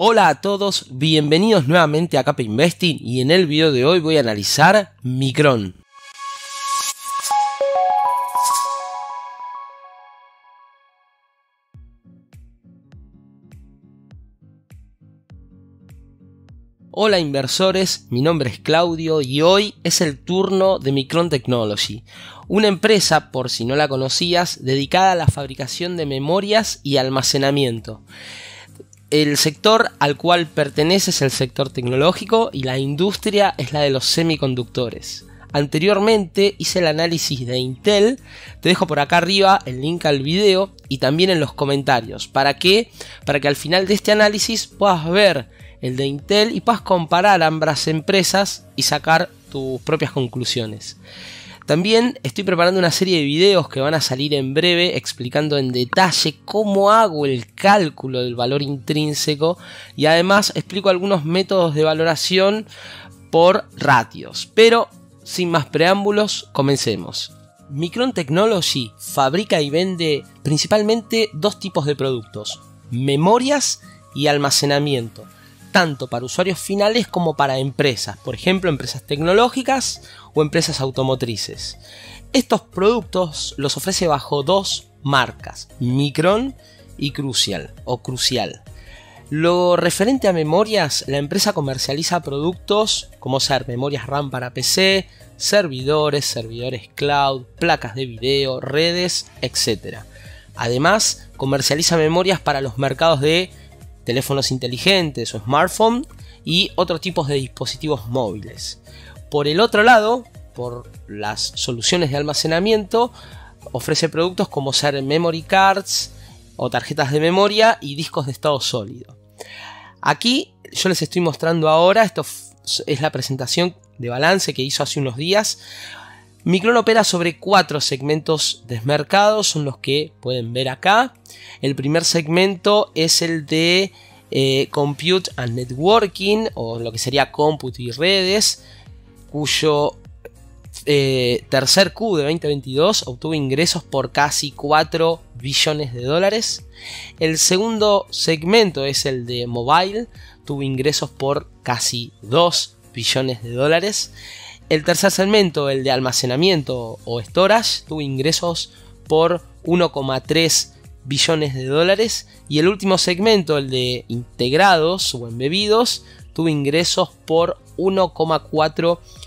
Hola a todos, bienvenidos nuevamente a Capa Investing y en el video de hoy voy a analizar Micron. Hola inversores, mi nombre es Claudio y hoy es el turno de Micron Technology, una empresa, por si no la conocías, dedicada a la fabricación de memorias y almacenamiento. El sector al cual pertenece es el sector tecnológico y la industria es la de los semiconductores. Anteriormente hice el análisis de Intel, te dejo por acá arriba el link al video y también en los comentarios. ¿Para qué? Para que al final de este análisis puedas ver el de Intel y puedas comparar ambas empresas y sacar tus propias conclusiones. También estoy preparando una serie de videos que van a salir en breve explicando en detalle cómo hago el cálculo del valor intrínseco y además explico algunos métodos de valoración por ratios. Pero sin más preámbulos, comencemos. Micron Technology fabrica y vende principalmente dos tipos de productos, memorias y almacenamiento tanto para usuarios finales como para empresas, por ejemplo empresas tecnológicas o empresas automotrices. Estos productos los ofrece bajo dos marcas, Micron y Crucial o Crucial. Lo referente a memorias, la empresa comercializa productos como ser memorias RAM para PC, servidores, servidores cloud, placas de video, redes, etc. Además, comercializa memorias para los mercados de teléfonos inteligentes o smartphones y otros tipos de dispositivos móviles. Por el otro lado, por las soluciones de almacenamiento, ofrece productos como ser memory cards o tarjetas de memoria y discos de estado sólido. Aquí yo les estoy mostrando ahora, esto es la presentación de balance que hizo hace unos días. Micron opera sobre cuatro segmentos de mercado, son los que pueden ver acá. El primer segmento es el de eh, Compute and Networking, o lo que sería cómputo y redes, cuyo eh, tercer Q de 2022 obtuvo ingresos por casi 4 billones de dólares. El segundo segmento es el de mobile, tuvo ingresos por casi 2 billones de dólares. El tercer segmento, el de almacenamiento o storage, tuvo ingresos por 1,3 billones de dólares. Y el último segmento, el de integrados o embebidos, tuvo ingresos por 1,4 billones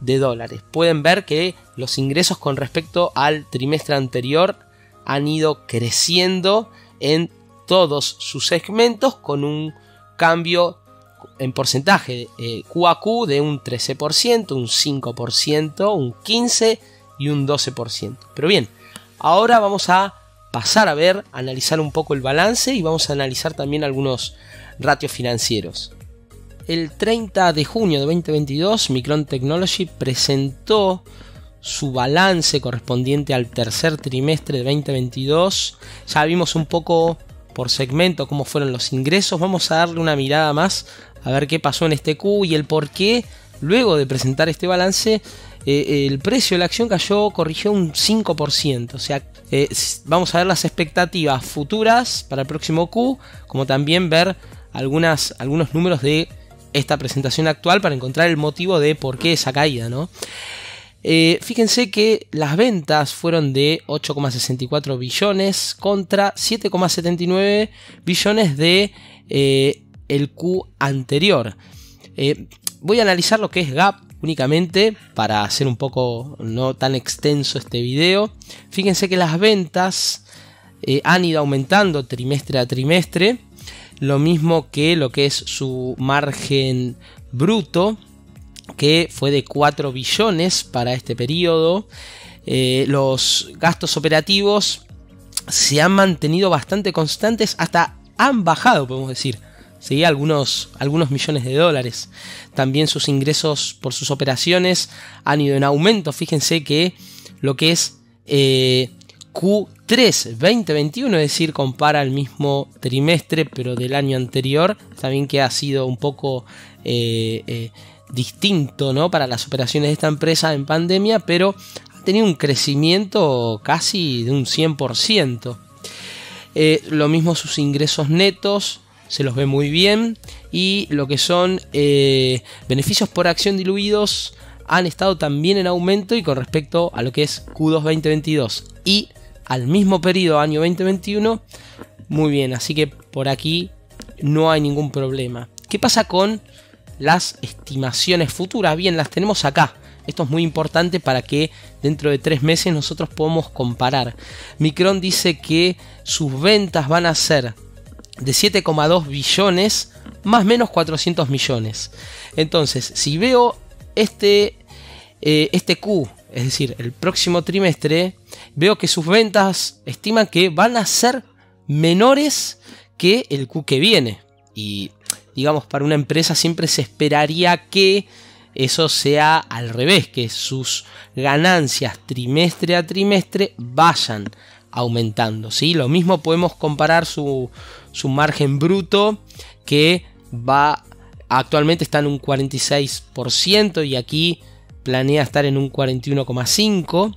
de dólares. Pueden ver que los ingresos con respecto al trimestre anterior han ido creciendo en todos sus segmentos con un cambio en porcentaje eh, QAQ de un 13%, un 5%, un 15% y un 12%. Pero bien, ahora vamos a pasar a ver, analizar un poco el balance y vamos a analizar también algunos ratios financieros. El 30 de junio de 2022, Micron Technology presentó su balance correspondiente al tercer trimestre de 2022. Ya vimos un poco por segmento cómo fueron los ingresos. Vamos a darle una mirada más a ver qué pasó en este Q y el por qué luego de presentar este balance eh, el precio de la acción cayó, corrigió un 5%. O sea, eh, vamos a ver las expectativas futuras para el próximo Q, como también ver algunas, algunos números de esta presentación actual para encontrar el motivo de por qué esa caída, ¿no? Eh, fíjense que las ventas fueron de 8,64 billones contra 7,79 billones de el Q anterior. voy a analizar lo que es GAP únicamente para hacer un poco no tan extenso este video. Fíjense que las ventas eh, han ido aumentando trimestre a trimestre, lo mismo que lo que es su margen bruto, que fue de 4 billones para este periodo. Eh, los gastos operativos se han mantenido bastante constantes, hasta han bajado, podemos decir algunos, algunos millones de dólares. También sus ingresos por sus operaciones han ido en aumento. Fíjense que lo que es eh, Q3 2021, es decir, compara el mismo trimestre pero del año anterior, también que ha sido un poco eh, eh, distinto ¿no? para las operaciones de esta empresa en pandemia, pero ha tenido un crecimiento casi de un 100%. lo mismo sus ingresos netos se los ve muy bien y lo que son eh, beneficios por acción diluidos han estado también en aumento y con respecto a lo que es Q2 2022 y al mismo periodo año 2021 muy bien así que por aquí no hay ningún problema ¿qué pasa con las estimaciones futuras? bien las tenemos acá esto es muy importante para que dentro de tres meses nosotros podamos comparar. Micron dice que sus ventas van a ser de 7,2 billones más menos 400 millones. Entonces, si veo este, eh, este Q, es decir, el próximo trimestre, veo que sus ventas estiman que van a ser menores que el Q que viene. Y digamos, para una empresa siempre se esperaría que eso sea al revés, que sus ganancias trimestre a trimestre vayan aumentando. ¿sí? Lo mismo podemos comparar su, su margen bruto que va actualmente está en un 46% y aquí planea estar en un 41,5%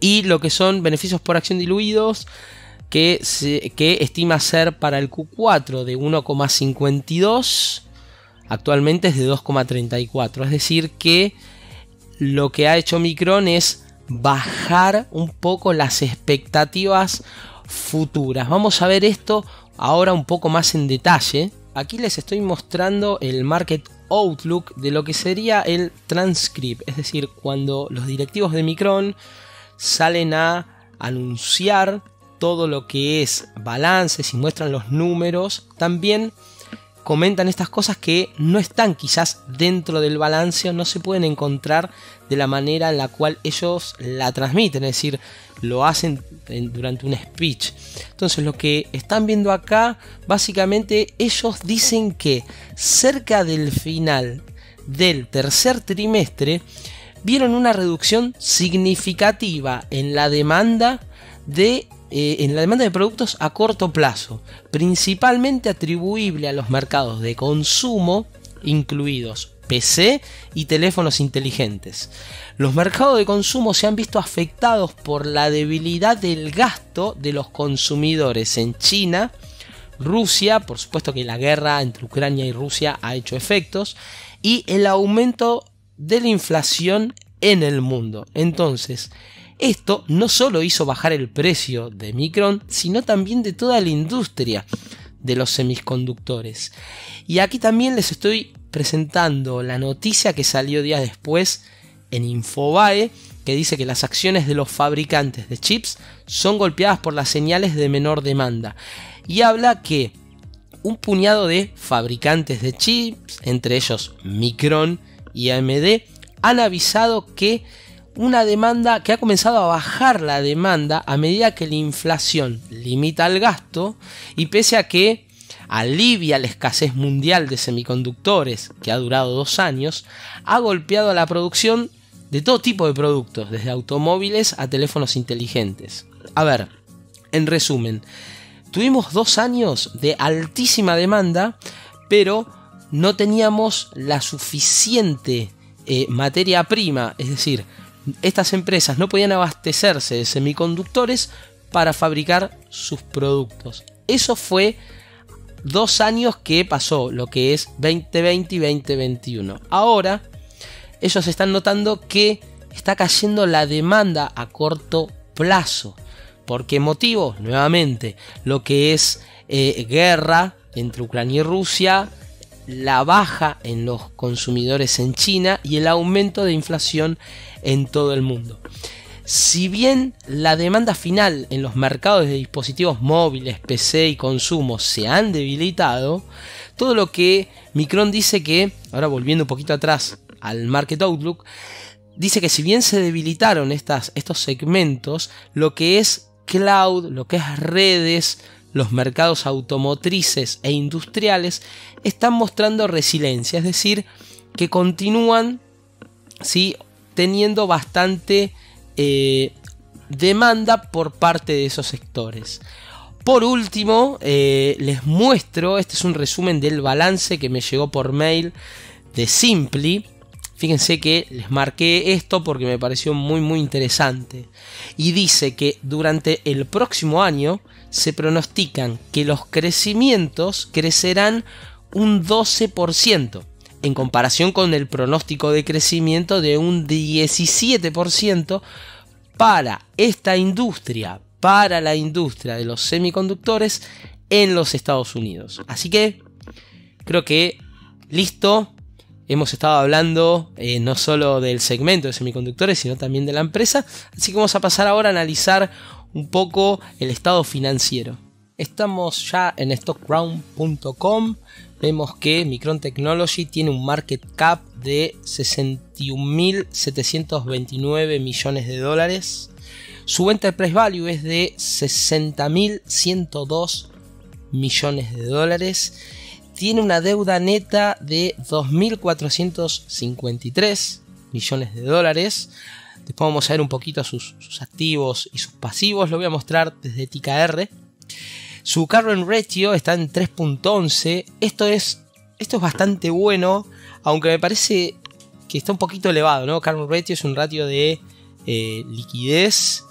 y lo que son beneficios por acción diluidos que, que estima ser para el Q4 de 1,52 actualmente es de 2,34. Es decir, que lo que ha hecho Micron es bajar un poco las expectativas futuras. Vamos a ver esto ahora un poco más en detalle. Aquí les estoy mostrando el Market Outlook de lo que sería el transcript, es decir, cuando los directivos de Micron salen a anunciar todo lo que es balances y muestran los números, también comentan estas cosas que no están quizás dentro del balance o no se pueden encontrar de la manera en la cual ellos la transmiten, es decir, lo hacen durante un speech. Entonces lo que están viendo acá, básicamente ellos dicen que cerca del final del tercer trimestre vieron una reducción significativa en la demanda de eh, en la demanda de productos a corto plazo, principalmente atribuible a los mercados de consumo, incluidos PC y teléfonos inteligentes. Los mercados de consumo se han visto afectados por la debilidad del gasto de los consumidores en China, Rusia, por supuesto que la guerra entre Ucrania y Rusia ha hecho efectos, y el aumento de la inflación en el mundo. Entonces, esto no solo hizo bajar el precio de Micron, sino también de toda la industria de los semiconductores. Y aquí también les estoy presentando la noticia que salió días después en Infobae, que dice que las acciones de los fabricantes de chips son golpeadas por las señales de menor demanda. Y habla que un puñado de fabricantes de chips, entre ellos Micron y AMD, han avisado que una demanda que ha comenzado a bajar la demanda a medida que la inflación limita el gasto y pese a que alivia la escasez mundial de semiconductores que ha durado dos años, ha golpeado a la producción de todo tipo de productos, desde automóviles a teléfonos inteligentes. A ver, en resumen, tuvimos dos años de altísima demanda, pero no teníamos la suficiente eh, materia prima, es decir, estas empresas no podían abastecerse de semiconductores para fabricar sus productos. Eso fue dos años que pasó, lo que es 2020 y 2021. Ahora, ellos están notando que está cayendo la demanda a corto plazo. ¿Por qué motivo? Nuevamente, lo que es eh, guerra entre Ucrania y Rusia, la baja en los consumidores en China y el aumento de inflación en todo el mundo. Si bien la demanda final en los mercados de dispositivos móviles, PC y consumo se han debilitado, todo lo que Micron dice que, ahora volviendo un poquito atrás al Market Outlook, dice que si bien se debilitaron estas, estos segmentos, lo que es cloud, lo que es redes, los mercados automotrices e industriales están mostrando resiliencia, es decir, que continúan ¿sí? teniendo bastante eh, demanda por parte de esos sectores. Por último, eh, les muestro, este es un resumen del balance que me llegó por mail de Simply. Fíjense que les marqué esto porque me pareció muy muy interesante. Y dice que durante el próximo año se pronostican que los crecimientos crecerán un 12% en comparación con el pronóstico de crecimiento de un 17% para esta industria, para la industria de los semiconductores en los Estados Unidos. Así que creo que listo. Hemos estado hablando eh, no solo del segmento de semiconductores, sino también de la empresa. Así que vamos a pasar ahora a analizar un poco el estado financiero. Estamos ya en stockground.com. Vemos que Micron Technology tiene un market cap de 61.729 millones de dólares. Su enterprise value es de 60.102 millones de dólares. Tiene una deuda neta de 2.453 millones de dólares. Después vamos a ver un poquito sus, activos y sus pasivos. Lo voy a mostrar desde TKR. Su current ratio está en 3.11. Esto es, esto es bastante bueno. Aunque me parece que está un poquito elevado. ¿no? Current ratio es un ratio de eh, liquidez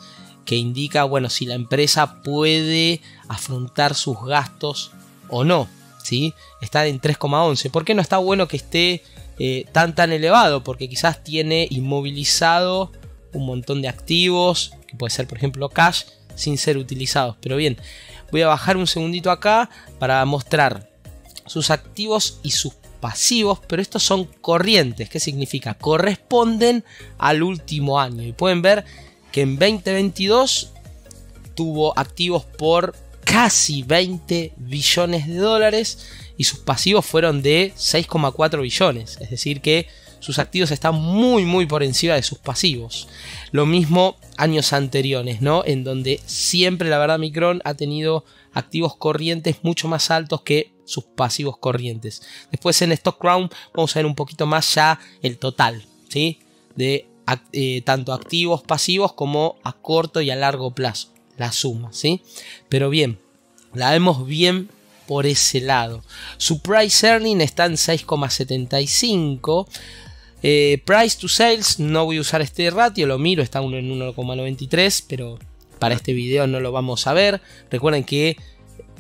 que indica, bueno, si la empresa puede afrontar sus gastos o no, ¿sí? Está en 3,11. ¿Por qué no está bueno que esté eh, tan tan elevado? Porque quizás tiene inmovilizado un montón de activos, que puede ser por ejemplo cash, sin ser utilizados. Pero bien, voy a bajar un segundito acá para mostrar sus activos y sus pasivos, pero estos son corrientes. ¿Qué significa? Corresponden al último año. Y pueden ver que en 2022 tuvo activos por casi 20 billones de dólares y sus pasivos fueron de 6,4 billones. Es decir, que sus activos están muy muy por encima de sus pasivos. Lo mismo años anteriores, ¿no? En donde siempre la verdad Micron ha tenido activos corrientes mucho más altos que sus pasivos corrientes. Después en Stock Crown vamos a ver un poquito más ya el total, ¿sí? De eh, tanto activos pasivos como a corto y a largo plazo. La suma, ¿sí? Pero bien, la vemos bien por ese lado. Su price earning está en 6,75. Eh, price to sales, no voy a usar este ratio, lo miro, está en 1,93, pero para este video no lo vamos a ver. Recuerden que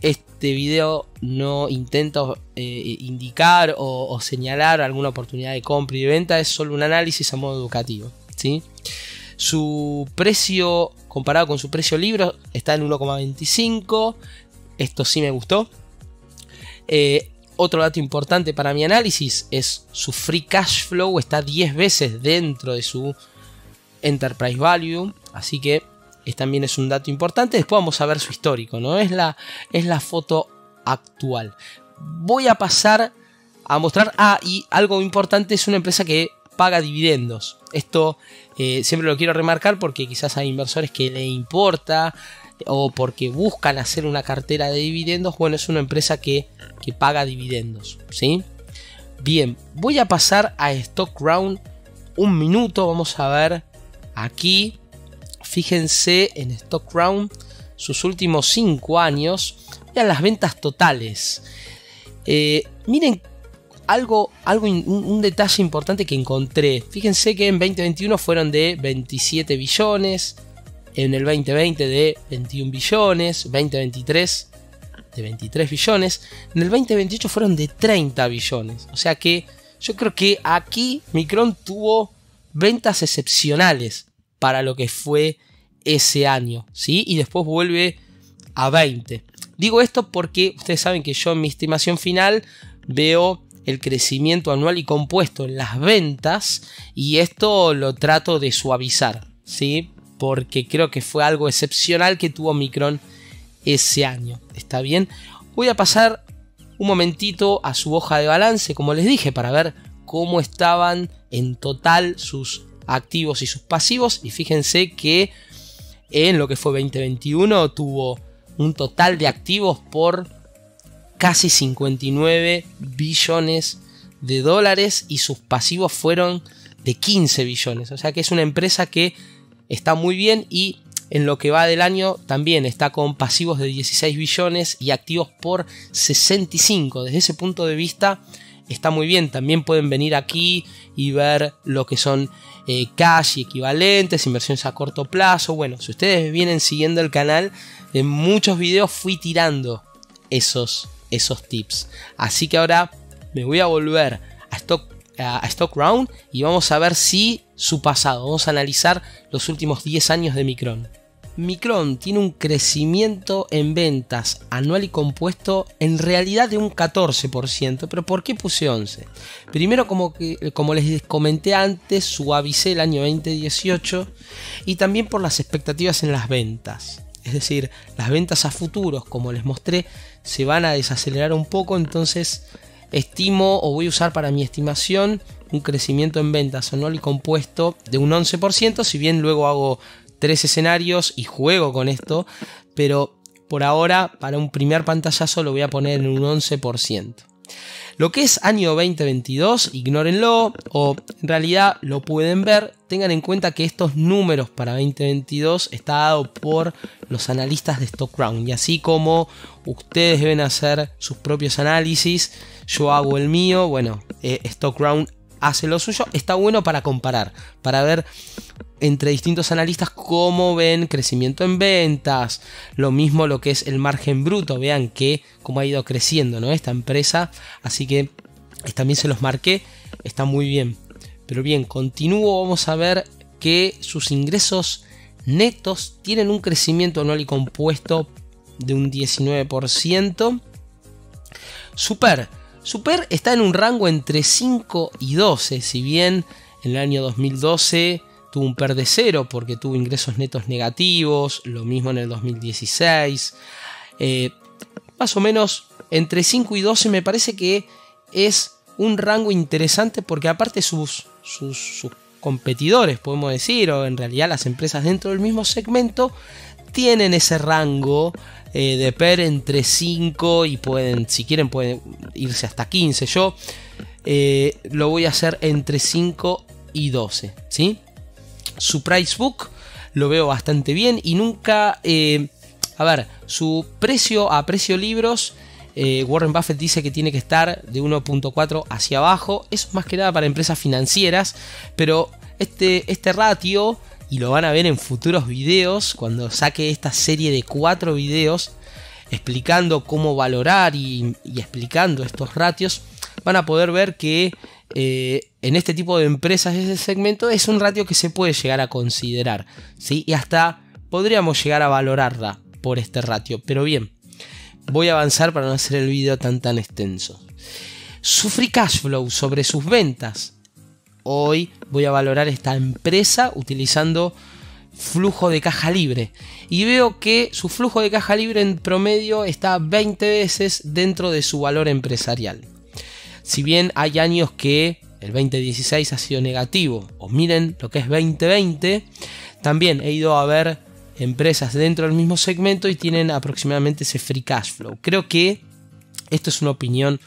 este video no intento eh, indicar o, señalar alguna oportunidad de compra y de venta, es solo un análisis a modo educativo. ¿sí? Su precio comparado con su precio libro está en 1,25. Esto sí me gustó. Eh, otro dato importante para mi análisis es su free cash flow está 10 veces dentro de su enterprise value. Así que también es un dato importante. Después vamos a ver su histórico, ¿no? Es la, es la foto actual. Voy a pasar a mostrar. Ah, y algo importante es una empresa que paga dividendos. Esto eh, siempre lo quiero remarcar porque quizás hay inversores que le importa o porque buscan hacer una cartera de dividendos. Bueno, es una empresa que, que paga dividendos. ¿sí? Bien, voy a pasar a Stock Round un minuto. Vamos a ver aquí Fíjense en Stock Round sus últimos 5 años. Vean las ventas totales. Eh, miren algo, algo un, detalle importante que encontré. Fíjense que en 2021 fueron de 27 billones. En el 2020 de 21 billones. 2023 de 23 billones. En el 2028 fueron de 30 billones. O sea que yo creo que aquí Micron tuvo ventas excepcionales para lo que fue ese año, ¿sí? Y después vuelve a 20. Digo esto porque ustedes saben que yo en mi estimación final veo el crecimiento anual y compuesto en las ventas y esto lo trato de suavizar, ¿sí? Porque creo que fue algo excepcional que tuvo Micron ese año, ¿está bien? Voy a pasar un momentito a su hoja de balance, como les dije, para ver cómo estaban en total sus activos y sus pasivos y fíjense que en lo que fue 2021 tuvo un total de activos por casi 59 billones de dólares y sus pasivos fueron de 15 billones. O sea que es una empresa que está muy bien y en lo que va del año también está con pasivos de 16 billones y activos por 65. Desde ese punto de vista está muy bien. También pueden venir aquí y ver lo que son eh, cash y equivalentes, inversiones a corto plazo. Bueno, si ustedes vienen siguiendo el canal, en muchos videos fui tirando esos, esos tips. Así que ahora me voy a volver a Stock, a Stock Round y vamos a ver si su pasado. Vamos a analizar los últimos 10 años de Micron. Micron tiene un crecimiento en ventas anual y compuesto en realidad de un 14%, pero ¿por qué puse 11? Primero como, que, como les comenté antes, suavicé el año 2018 y también por las expectativas en las ventas. Es decir, las ventas a futuros, como les mostré, se van a desacelerar un poco, entonces estimo o voy a usar para mi estimación un crecimiento en ventas anual y compuesto de un 11%, si bien luego hago tres escenarios y juego con esto, pero por ahora para un primer pantallazo lo voy a poner en un 11%. Lo que es año 2022, ignórenlo o en realidad lo pueden ver. Tengan en cuenta que estos números para 2022 está dado por los analistas de StockRound y así como ustedes deben hacer sus propios análisis, yo hago el mío. Bueno, eh, hace lo suyo. Está bueno para comparar, para ver entre distintos analistas cómo ven crecimiento en ventas, lo mismo lo que es el margen bruto, vean que cómo ha ido creciendo ¿no? esta empresa, así que también se los marqué, está muy bien. Pero bien, continúo, vamos a ver que sus ingresos netos tienen un crecimiento anual y compuesto de un 19%. Super, Super está en un rango entre 5 y 12, si bien en el año 2012 tuvo un PER de cero porque tuvo ingresos netos negativos, lo mismo en el 2016. Eh, más o menos entre 5 y 12 me parece que es un rango interesante porque aparte sus, sus, competidores, podemos decir, o en realidad las empresas dentro del mismo segmento, tienen ese rango eh, de PER entre 5 y pueden, si quieren, pueden irse hasta 15. Yo eh, lo voy a hacer entre 5 y 12, ¿sí? Su price book lo veo bastante bien y nunca... Eh, a ver, su precio a precio libros... Eh, Warren Buffett dice que tiene que estar de 1.4 hacia abajo. Eso es más que nada para empresas financieras. Pero este, este ratio, y lo van a ver en futuros videos, cuando saque esta serie de 4 videos explicando cómo valorar y, y explicando estos ratios, van a poder ver que eh, en este tipo de empresas, ese segmento, es un ratio que se puede llegar a considerar. ¿sí? Y hasta podríamos llegar a valorarla por este ratio. Pero bien, voy a avanzar para no hacer el video tan tan extenso. Su free cash flow sobre sus ventas. Hoy voy a valorar esta empresa utilizando flujo de caja libre. Y veo que su flujo de caja libre en promedio está 20 veces dentro de su valor empresarial. Si bien hay años que el 2016 ha sido negativo, o miren lo que es 2020, también he ido a ver empresas dentro del mismo segmento y tienen aproximadamente ese free cash flow. Creo que esto es una opinión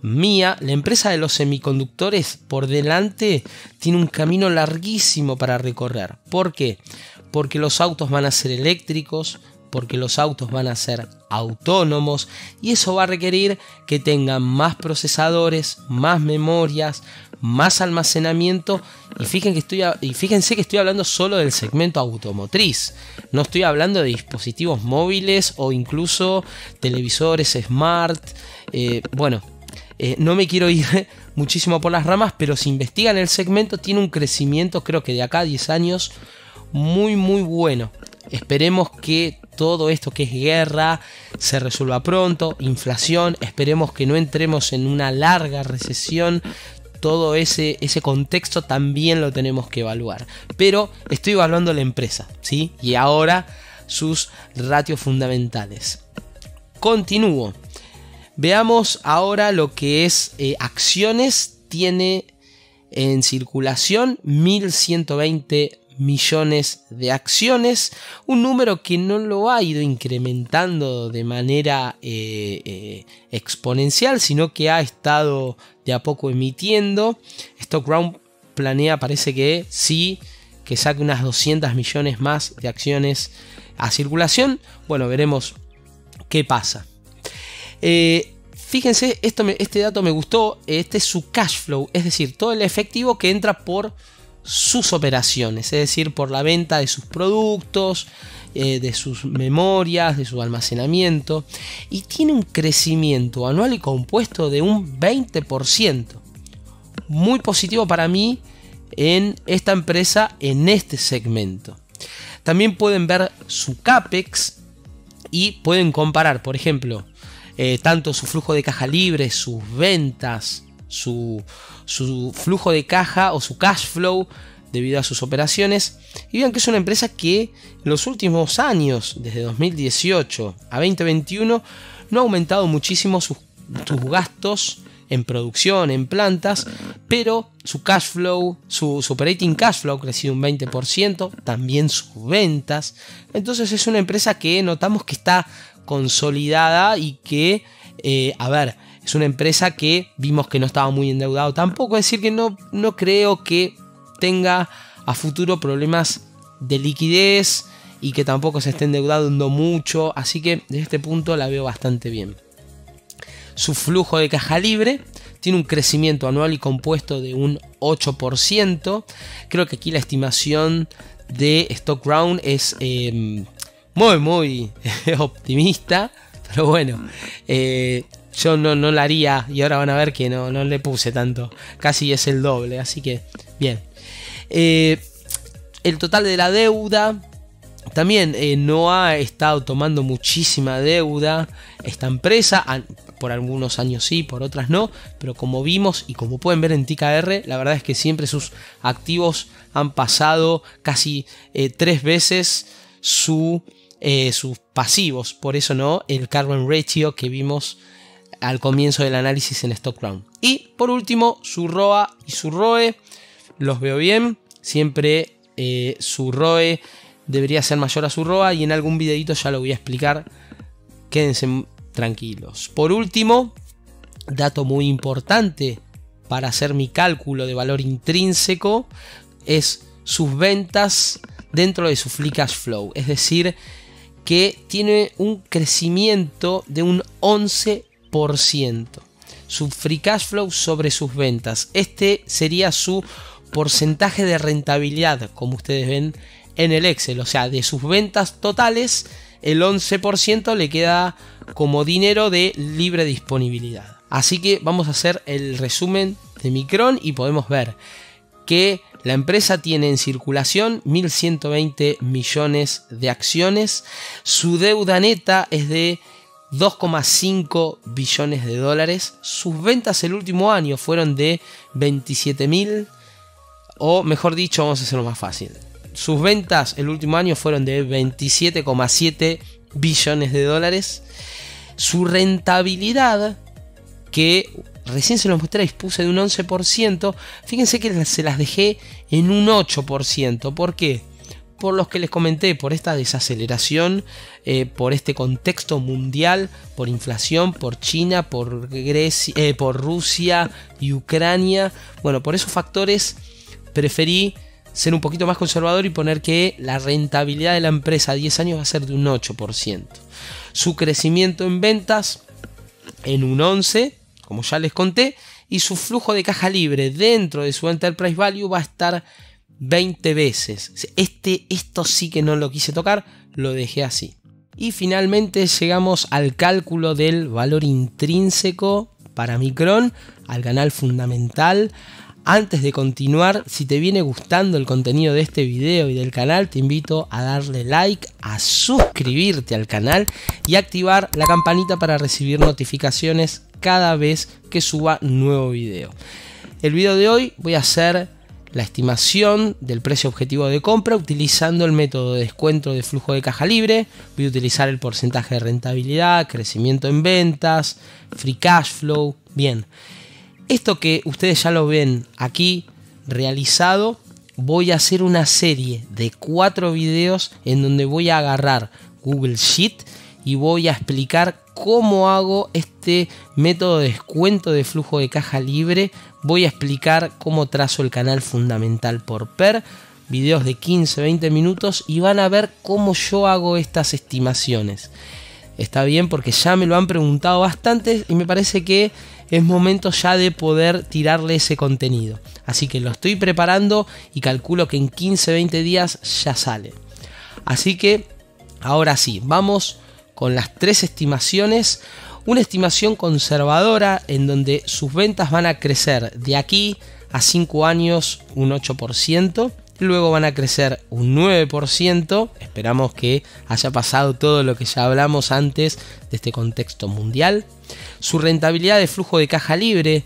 mía, la empresa de los semiconductores por delante tiene un camino larguísimo para recorrer. ¿Por qué? Porque los autos van a ser eléctricos, porque los autos van a ser autónomos y eso va a requerir que tengan más procesadores, más memorias, más almacenamiento. Y, fíjense que estoy, que estoy hablando solo del segmento automotriz, no estoy hablando de dispositivos móviles o incluso televisores smart, eh, bueno, eh, no me quiero ir muchísimo por las ramas, pero si investigan el segmento tiene un crecimiento creo que de acá a 10 años muy muy bueno. Esperemos que todo esto que es guerra se resuelva pronto, inflación, esperemos que no entremos en una larga recesión. Todo ese, ese contexto también lo tenemos que evaluar. Pero estoy evaluando la empresa, ¿sí? Y ahora sus ratios fundamentales. Continúo. Veamos ahora lo que es eh, acciones. Tiene en circulación 1120 millones de acciones, un número que no lo ha ido incrementando de manera eh, eh, exponencial, sino que ha estado de a poco emitiendo. StockRound planea, parece que sí, que saque unas 200 millones más de acciones a circulación. Bueno, veremos qué pasa. Eh, Fíjense, este dato me gustó, este es su cash flow, es decir, todo el efectivo que entra por sus operaciones, es decir, por la venta de sus productos, eh, de sus memorias, de su almacenamiento, y tiene un crecimiento anual y compuesto de un 20%. Muy positivo para mí en esta empresa, en este segmento. También pueden ver su CAPEX y pueden comparar, por ejemplo, eh, tanto su flujo de caja libre, sus ventas, su, flujo de caja o su cash flow debido a sus operaciones y vean que es una empresa que en los últimos años, desde 2018 a 2021, no ha aumentado muchísimo sus, gastos en producción, en plantas, pero su cash flow, su, operating cash flow ha crecido un 20%, también sus ventas. Entonces es una empresa que notamos que está consolidada y que, eh, a ver, es una empresa que vimos que no estaba muy endeudado tampoco, es decir, que no, no creo que tenga a futuro problemas de liquidez y que tampoco se esté endeudando mucho, así que desde este punto la veo bastante bien. Su flujo de caja libre tiene un crecimiento anual y compuesto de un 8%. Creo que aquí la estimación de Stock Round es em, muy, muy optimista. Pero bueno, eh, yo no, no la haría y ahora van a ver que no, no le puse tanto. Casi es el doble, así que bien. Eh, el total de la deuda también eh, no ha estado tomando muchísima deuda esta empresa. Por algunos años sí, por otras no. Pero como vimos y como pueden ver en TKR, la verdad es que siempre sus activos han pasado casi eh, tres veces su, sus pasivos. Por eso no, el carbon ratio que vimos al comienzo del análisis en Stock Round. Y por último, su ROA y su ROE los veo bien. Siempre eh, su ROE debería ser mayor a su ROA y en algún videito ya lo voy a explicar. Quédense tranquilos. Por último, dato muy importante para hacer mi cálculo de valor intrínseco es sus ventas dentro de su free cash flow. Es decir, que tiene un crecimiento de un 11%. Su free cash flow sobre sus ventas. Este sería su porcentaje de rentabilidad, como ustedes ven en el Excel. O sea, de sus ventas totales, el 11% le queda como dinero de libre disponibilidad. Así que vamos a hacer el resumen de Micron y podemos ver que la empresa tiene en circulación 1.120 millones de acciones. Su deuda neta es de 2,5 billones de dólares. Sus ventas el último año fueron de 27.000 o mejor dicho, vamos a hacerlo más fácil. Sus ventas el último año fueron de 27,7 billones de dólares. Su rentabilidad, que recién se los mostré, dispuse de un 11%. Fíjense que se las dejé en un 8%. ¿Por qué? Por los que les comenté, por esta desaceleración, eh, por este contexto mundial, por inflación, por China, por, Grecia, eh, por Rusia y Ucrania. Bueno, por esos factores preferí ser un poquito más conservador y poner que la rentabilidad de la empresa a 10 años va a ser de un 8%. Su crecimiento en ventas en un 11%, como ya les conté, y su flujo de caja libre dentro de su enterprise value va a estar 20 veces. Este, esto sí que no lo quise tocar, lo dejé así. Y finalmente llegamos al cálculo del valor intrínseco para Micron, al canal fundamental, antes de continuar, si te viene gustando el contenido de este video y del canal, te invito a darle like, a suscribirte al canal y activar la campanita para recibir notificaciones cada vez que suba nuevo video. El video de hoy voy a hacer la estimación del precio objetivo de compra utilizando el método de descuento de flujo de caja libre. Voy a utilizar el porcentaje de rentabilidad, crecimiento en ventas, free cash flow. Bien, esto que ustedes ya lo ven aquí realizado, voy a hacer una serie de cuatro videos en donde voy a agarrar Google Sheet y voy a explicar cómo hago este método de descuento de flujo de caja libre. Voy a explicar cómo trazo el canal fundamental por PER. Videos de 15-20 minutos y van a ver cómo yo hago estas estimaciones. está bien porque ya me lo han preguntado bastante y me parece que es momento ya de poder tirarle ese contenido. Así que lo estoy preparando y calculo que en 15-20 días ya sale. Así que ahora sí, vamos con las tres estimaciones. Una estimación conservadora en donde sus ventas van a crecer de aquí a 5 años un 8% luego van a crecer un 9%, esperamos que haya pasado todo lo que ya hablamos antes de este contexto mundial. Su rentabilidad de flujo de caja libre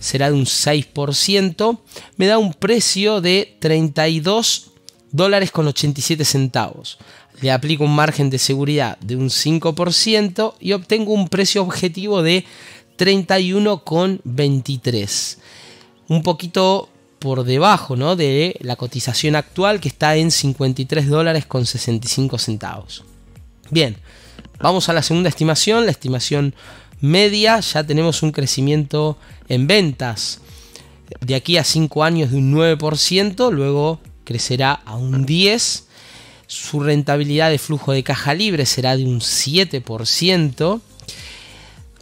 será de un 6%, me da un precio de 32 dólares con 87 centavos. Le aplico un margen de seguridad de un 5% y obtengo un precio objetivo de 31,23. Un poquito por debajo ¿no? de la cotización actual que está en 53 dólares con 65 centavos. Bien, vamos a la segunda estimación, la estimación media, ya tenemos un crecimiento en ventas de aquí a 5 años de un 9%, luego crecerá a un 10%, su rentabilidad de flujo de caja libre será de un 7%,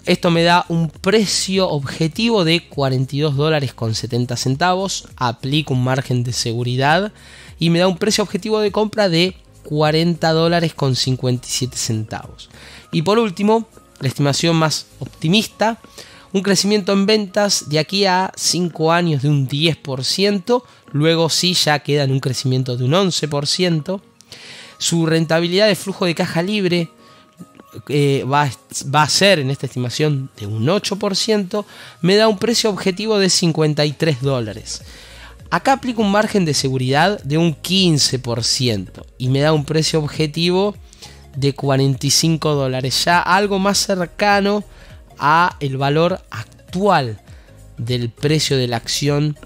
esto me da un precio objetivo de 42 dólares con 70 centavos. Aplico un margen de seguridad y me da un precio objetivo de compra de 40 dólares con 57 centavos. Y por último, la estimación más optimista, un crecimiento en ventas de aquí a 5 años de un 10%, luego sí ya queda en un crecimiento de un 11%. Su rentabilidad de flujo de caja libre eh, va, a ser en esta estimación de un 8%, me da un precio objetivo de 53 dólares. Acá aplico un margen de seguridad de un 15% y me da un precio objetivo de 45 dólares, ya algo más cercano a el valor actual del precio de la acción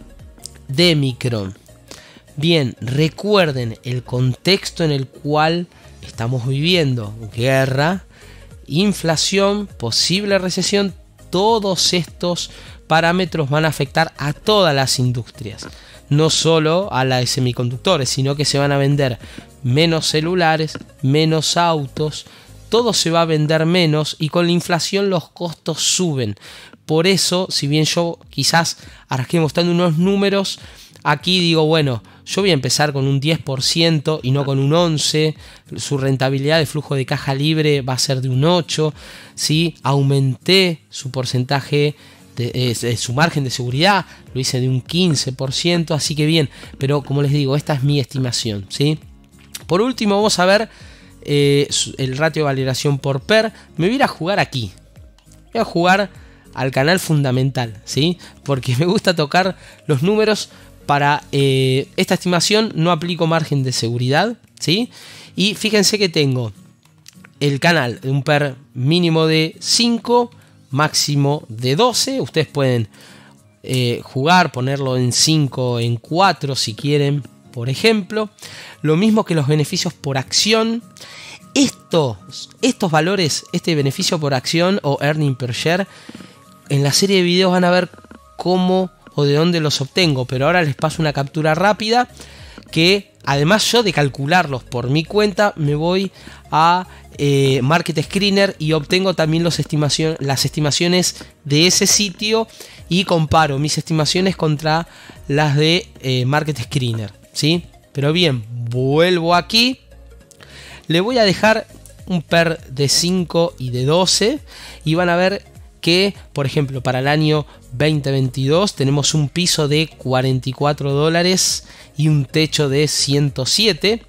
de Micron. Bien, recuerden el contexto en el cual estamos viviendo, guerra, inflación, posible recesión, todos estos parámetros van a afectar a todas las industrias, no solo a la de semiconductores, sino que se van a vender menos celulares, menos autos, todo se va a vender menos y con la inflación los costos suben. Por eso, si bien yo quizás estoy mostrando unos números, aquí digo, bueno, yo voy a empezar con un 10% y no con un 11%. Su rentabilidad de flujo de caja libre va a ser de un 8%. ¿sí? Aumenté su porcentaje de, su margen de seguridad, lo hice de un 15%, así que bien, pero como les digo, esta es mi estimación, ¿sí? Por último, vamos a ver eh, el ratio de valoración por PER. Me voy a ir a jugar aquí. Voy a jugar al canal fundamental, ¿sí? Porque me gusta tocar los números para eh, esta estimación no aplico margen de seguridad, ¿sí? Y fíjense que tengo el canal de un PER mínimo de 5, máximo de 12. Ustedes pueden eh, jugar, ponerlo en 5, en 4 si quieren, por ejemplo. Lo mismo que los beneficios por acción. Estos, estos valores, este beneficio por acción o earning per share, en la serie de videos van a ver cómo o de dónde los obtengo, pero ahora les paso una captura rápida que además yo de calcularlos por mi cuenta me voy a eh, Market Screener y obtengo también las estimaciones de ese sitio y comparo mis estimaciones contra las de eh, Market Screener. ¿sí? Pero bien, vuelvo aquí. Le voy a dejar un PER de 5 y de 12 y van a ver que, por ejemplo, para el año 2022 tenemos un piso de 44 dólares y un techo de 107.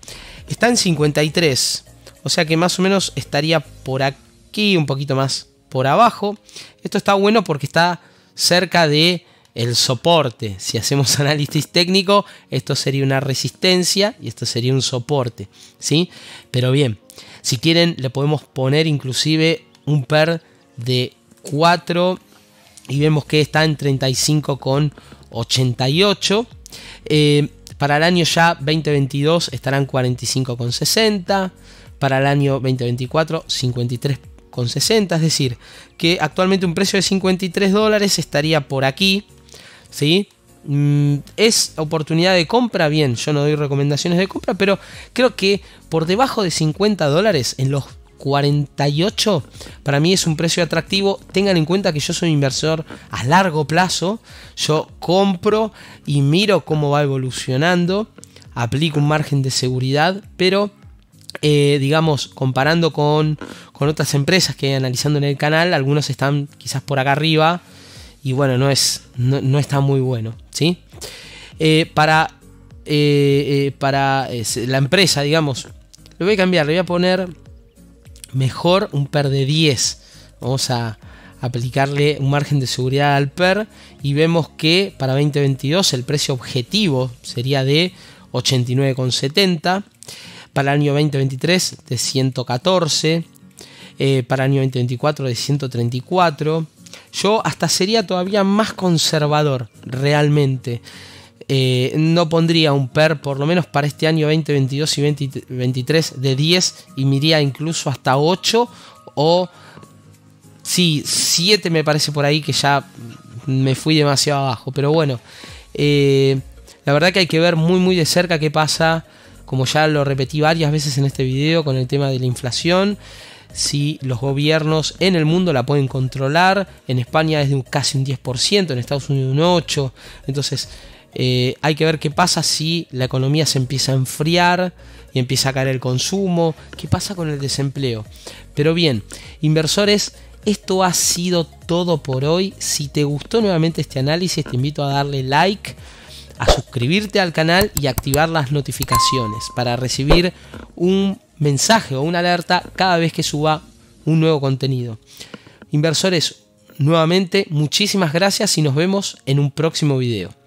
Está en 53, o sea que más o menos estaría por aquí, un poquito más por abajo. Esto está bueno porque está cerca de el soporte. Si hacemos análisis técnico, esto sería una resistencia y esto sería un soporte, ¿sí? Pero bien, si quieren le podemos poner inclusive un PER de 4 y vemos que está en 35,88. Eh, para el año ya 2022 estarán 45,60. Para el año 2024 53,60. Es decir, que actualmente un precio de 53 dólares estaría por aquí. ¿sí? Mm, ¿Es oportunidad de compra? Bien, yo no doy recomendaciones de compra, pero creo que por debajo de 50 dólares en los 148 para mí es un precio atractivo. Tengan en cuenta que yo soy inversor a largo plazo. Yo compro y miro cómo va evolucionando. Aplico un margen de seguridad, pero eh, digamos, comparando con, otras empresas que analizando en el canal, algunos están quizás por acá arriba y bueno, no, es, no, está muy bueno, ¿sí? Eh, para eh, para la empresa, digamos, le voy a cambiar, le voy a poner mejor un PER de 10. Vamos a aplicarle un margen de seguridad al PER y vemos que para 2022 el precio objetivo sería de 89,70. Para el año 2023 de 114. Eh, para el año 2024 de 134. Yo hasta sería todavía más conservador realmente. Eh, no pondría un PER por lo menos para este año 2022 y 2023 de 10 y miría incluso hasta 8 o sí, 7 me parece por ahí que ya me fui demasiado abajo. Pero bueno, eh, la verdad que hay que ver muy muy de cerca qué pasa, como ya lo repetí varias veces en este video con el tema de la inflación si los gobiernos en el mundo la pueden controlar. En España es de casi un 10%, en Estados Unidos un 8%. Entonces eh, hay que ver qué pasa si la economía se empieza a enfriar y empieza a caer el consumo. ¿Qué pasa con el desempleo? Pero bien, inversores, esto ha sido todo por hoy. Si te gustó nuevamente este análisis, te invito a darle like, a suscribirte al canal y activar las notificaciones para recibir un mensaje o una alerta cada vez que suba un nuevo contenido. Inversores, nuevamente muchísimas gracias y nos vemos en un próximo video.